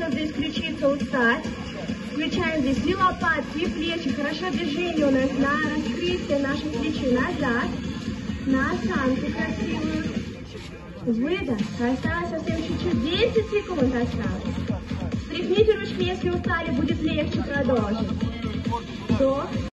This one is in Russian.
хорошо здесь ключица устать. Включаем здесь и лопатки, и плечи. Хорошо движение у нас на раскрытие нашей плечи назад. На осанку красивую. Выдох. Осталось совсем чуть-чуть. 10 секунд осталось. Встряхните ручки, если устали, будет легче продолжить. Вдох.